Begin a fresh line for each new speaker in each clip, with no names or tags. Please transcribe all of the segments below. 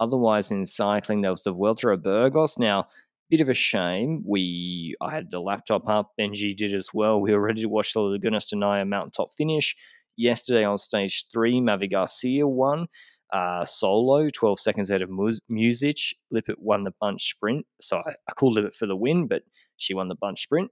Otherwise, in cycling, there was the Vuelta a Burgos. Now, bit of a shame. We I had the laptop up. Benji did as well. We were ready to watch the Lagunas de Naya mountaintop finish. Yesterday on stage three, Mavi Garcia won uh, solo, 12 seconds ahead of Muzic. Lippert won the bunch sprint. So I, called Lippert for the win, but she won the bunch sprint.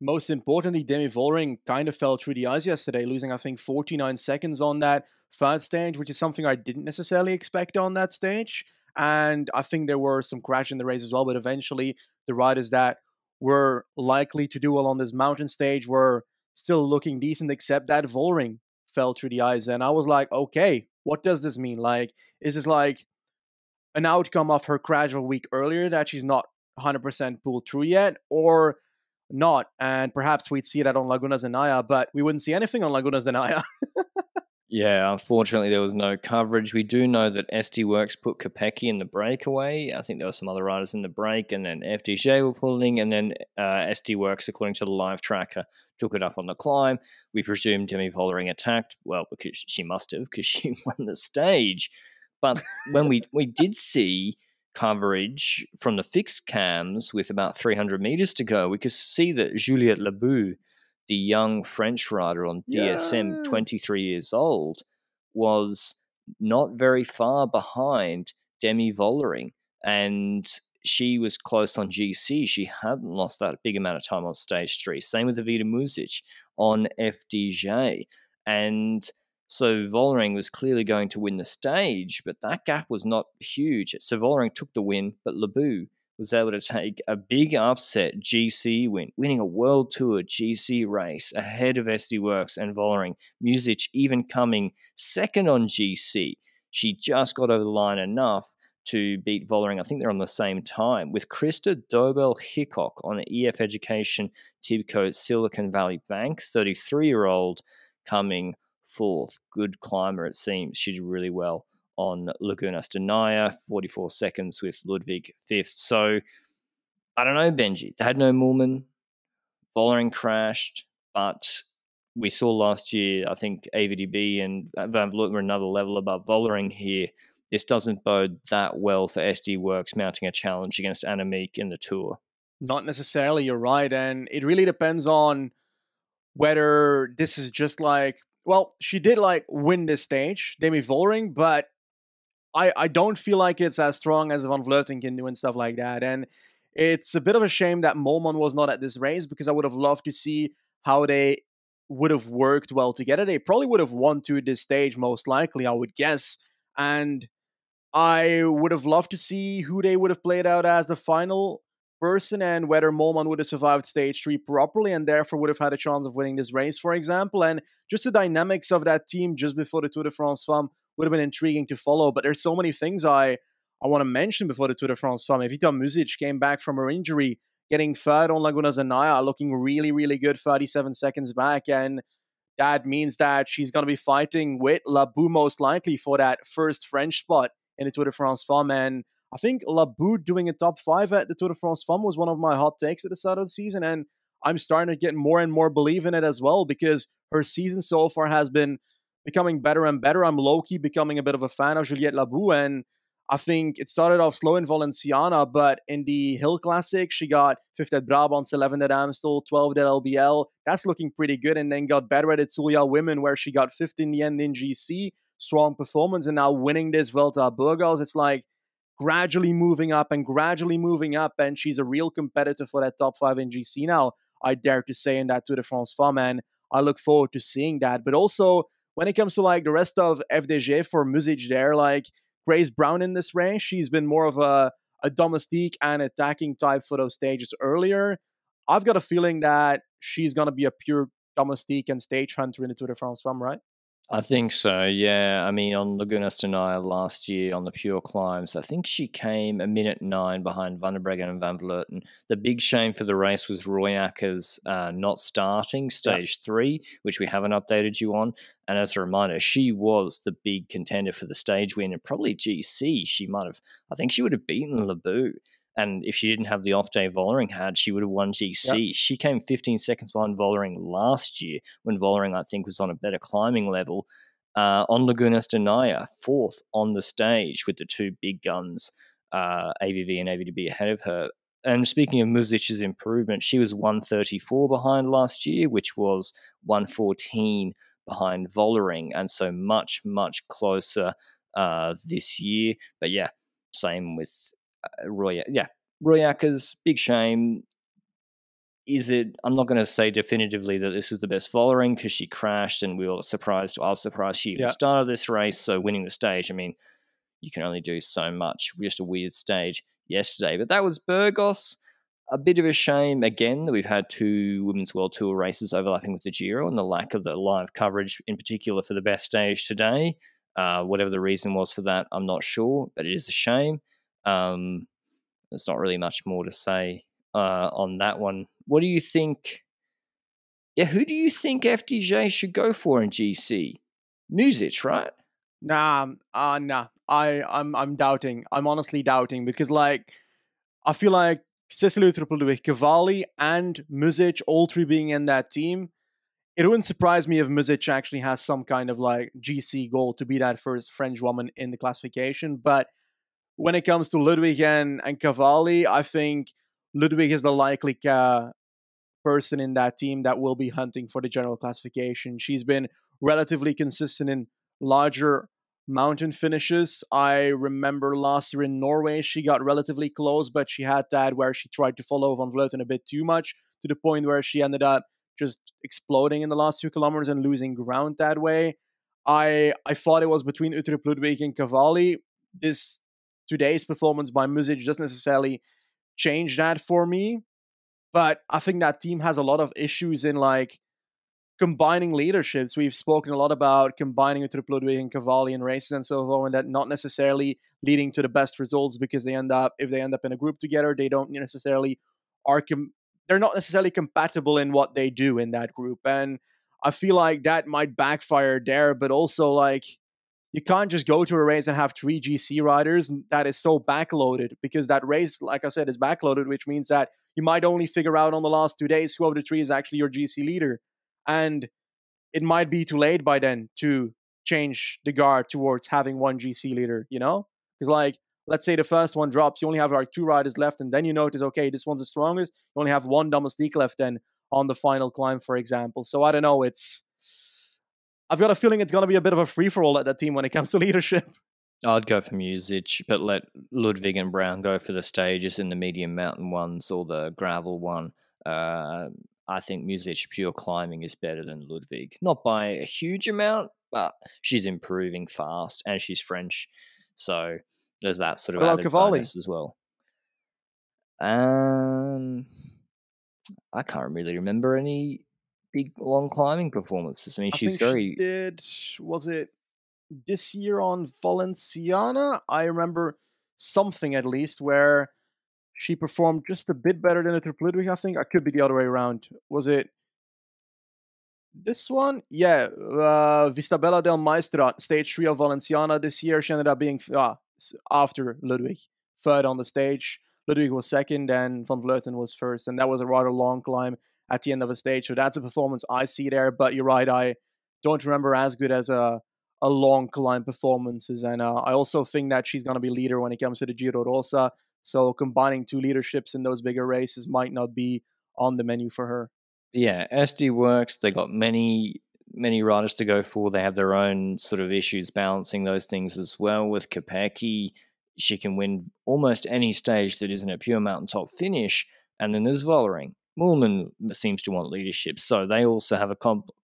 Most importantly, Demi Vollering kind of fell through the eyes yesterday, losing, I think, 49 seconds on that third stage, which is something I didn't necessarily expect on that stage. And I think there were some crashes in the race as well, but eventually the riders that were likely to do well on this mountain stage were still looking decent, except that Vollering fell through the eyes. And I was like, okay, what does this mean? Like, is this like an outcome of her crash a week earlier that she's not 100% pulled through yet, or not? And perhaps we'd see that on Lagunas de Naya, but we wouldn't see anything on Lagunas de Naya.
Yeah, unfortunately, there was no coverage. We do know that SD Worx put Kopecky in the breakaway. I think there were some other riders in the break, and then FDJ were pulling, and then uh, SD Worx, according to the live tracker, took it up on the climb. We presume Demi Vollering attacked. Well, because she must have, because she won the stage. But when we, we did see coverage from the fixed cams with about 300 meters to go, we could see that Juliette Labous the young French rider on DSM, yeah. 23 years old, was not very far behind Demi Vollering. And she was close on GC. She hadn't lost that big amount of time on stage three. Same with Evita Muzic on FDJ. And so Vollering was clearly going to win the stage, but that gap was not huge. So Vollering took the win, but Labous was able to take a big upset GC win, winning a World Tour GC race ahead of SD Worx and Vollering. Muzic even coming second on GC. She just got over the line enough to beat Vollering. I think they're on the same time with Krista Doebel-Hickok on the EF Education Tibco Silicon Valley Bank, 33 year old, coming fourth. Good climber, it seems. She did really well on Lagunas de Naya, 44 seconds with Ludwig fifth. So I don't know, Benji. They had no Moolman. Vollering crashed, but we saw last year, I think AVDB and Van Vleuten were another level above Vollering here. This doesn't bode that well for SD Worx mounting a challenge against Annemiek in the tour.
Not necessarily, you're right. And it really depends on whether this is just like, well, she did like win this stage, Demi Vollering, but I, I don't feel like it's as strong as Van Vleuten can do and stuff like that. And it's a bit of a shame that Moolman was not at this race because I would have loved to see how they would have worked well together. They probably would have won to this stage, most likely, I would guess. And I would have loved to see who they would have played out as the final person and whether Moolman would have survived stage three properly and therefore would have had a chance of winning this race, for example. And just the dynamics of that team just before the Tour de France Femme would have been intriguing to follow. But there's so many things I I want to mention before the Tour de France Femme. Evita Muzic came back from her injury, getting third on Lagunas de Naya, looking really, really good, 37 seconds back. And that means that she's going to be fighting with Labous most likely for that first French spot in the Tour de France Femme. And I think Labous doing a top five at the Tour de France Femme was one of my hot takes at the start of the season. And I'm starting to get more and more believe in it as well because her season so far has been becoming better and better. I'm low key becoming a bit of a fan of Juliette Labous, and I think it started off slow in Valenciana, but in the Hill Classic, she got fifth at Brabants, 11th at Amstel, 12th at LBL. That's looking pretty good, and then got better at Zulia Women, where she got fifth in the end in GC. Strong performance, and now winning this Vuelta Burgos. It's like gradually moving up and gradually moving up, and she's a real competitor for that top five in GC now. I dare to say in that Tour de France Femme, and I look forward to seeing that. But also, when it comes to like the rest of FDJ for Muzic there, like Grace Brown in this race, she's been more of a, a domestique and attacking type for those stages earlier. I've got a feeling that she's going to be a pure domestique and stage hunter in the Tour de France Femme, right?
I think so, yeah. I mean, on Lagunas de Naya last year on the pure climbs, I think she came a minute nine behind Van der Breggen and Van Vleuten. The big shame for the race was Rooijakkers uh, not starting stage yeah. three, which we haven't updated you on. And as a reminder, she was the big contender for the stage win and probably GC. She might have, I think she would have beaten Labous. And if she didn't have the off day Vollering had, she would have won GC. Yep. She came 15 seconds behind Vollering last year when Vollering, I think, was on a better climbing level. Uh, on Laguna Naya, fourth on the stage with the two big guns, uh, AVV and AVDB ahead of her. And speaking of Muzic's improvement, she was 134 behind last year, which was 114 behind Vollering, and so much, much closer uh, this year. But yeah, same with uh, Roy. Yeah, Rooijakkers, big shame is it? I'm not going to say definitively that this was the best Vollering because she crashed, and we were surprised. I was surprised she even yeah. started this race. So winning the stage, I mean, you can only do so much. Just a weird stage yesterday, but that was Burgos. A bit of a shame again that we've had two Women's World Tour races overlapping with the Giro and the lack of the live coverage, in particular for the best stage today. Uh, whatever the reason was for that, I'm not sure, but it is a shame. Um, there's not really much more to say uh, on that one. What do you think? Yeah, who do you think FDJ should go for in GC? Muzic, right?
Nah, uh, nah. I, I'm, I'm doubting. I'm honestly doubting because, like, I feel like Cecilia Uttrup Ludwig, Cavalli, and Muzic, all three being in that team, it wouldn't surprise me if Muzic actually has some kind of like GC goal to be that first French woman in the classification. But when it comes to Ludwig and, and Cavalli, I think Ludwig is the likely uh, person in that team that will be hunting for the general classification. She's been relatively consistent in larger mountain finishes. I remember last year in Norway, she got relatively close, but she had that where she tried to follow Van Vleuten a bit too much to the point where she ended up just exploding in the last few kilometers and losing ground that way. I I thought it was between Uttrup Ludwig and Cavalli. This today's performance by Muzic doesn't necessarily change that for me. But I think that team has a lot of issues in like combining leaderships. We've spoken a lot about combining with Ludwig and Cavalli and races and so on, and that not necessarily leading to the best results because they end up if they end up in a group together, they don't necessarily are com- they're not necessarily compatible in what they do in that group. And I feel like that might backfire there, but also like you can't just go to a race and have three GC riders that is so backloaded because that race, like I said, is backloaded, which means that you might only figure out on the last two days who of the three is actually your GC leader. And it might be too late by then to change the guard towards having one GC leader, you know? Because, like, let's say the first one drops, you only have like two riders left, and then you notice, okay, this one's the strongest. You only have one domestique left then on the final climb, for example. So I don't know. It's I've got a feeling it's going to be a bit of a free for all at that team when it comes to leadership.
I'd go for Muzic, but let Ludwig and Brown go for the stages in the medium mountain ones or the gravel one. Uh, I think Muzic pure climbing is better than Ludwig. Not by a huge amount, but she's improving fast and she's French. So there's that sort of added bonus as well. Um, I can't really remember any big long climbing performances. I mean, I she's very.
She did was it this year on Valenciana? I remember something at least where she performed just a bit better than the Ludwig. I think I could be the other way around. Was it this one? Yeah, uh, Vistabella del Maestro, stage three of Valenciana this year. She ended up being uh, after Ludwig, third on the stage. Ludwig was second, and Van Vleuten was first, and that was a rather long climb at the end of a stage. So that's a performance I see there. But you're right, I don't remember as good as a a long climb performances, and uh, I also think that she's going to be leader when it comes to the Giro Rosa. So combining two leaderships in those bigger races might not be on the menu for her.
Yeah, SD Worx. They got many many riders to go for. They have their own sort of issues balancing those things as well. With Kopecky, she can win almost any stage that isn't a pure mountaintop finish. And then there's Vollering. Moolman seems to want leadership, so they also have a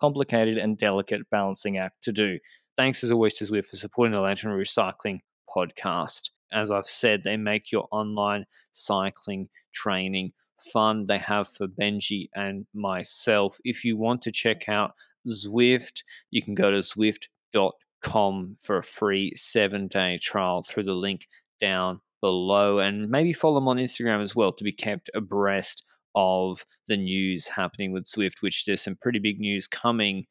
complicated and delicate balancing act to do. Thanks as always to Zwift for supporting the Lanterne Rouge Cycling podcast. As I've said, they make your online cycling training fun. They have for Benji and myself. If you want to check out Zwift, you can go to zwift.com for a free seven day trial through the link down below. And maybe follow them on Instagram as well to be kept abreast of the news happening with Zwift, which there's some pretty big news coming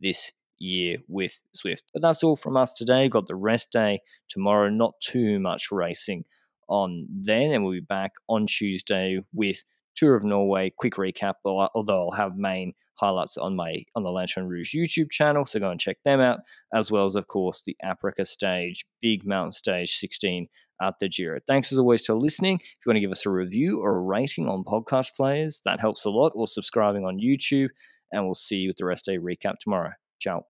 this year with Zwift. But that's all from us today. Got the rest day tomorrow, not too much racing on then, and we'll be back on Tuesday with Tour of Norway, quick recap, although I'll have main highlights on my on the Lanterne Rouge YouTube channel, so go and check them out, as well as of course the Aprica stage, big mountain stage 16 at the Giro. Thanks as always for listening. If you want to give us a review or a rating on podcast players, that helps a lot, or subscribing on YouTube, and we'll see you with the rest day recap tomorrow. Ciao.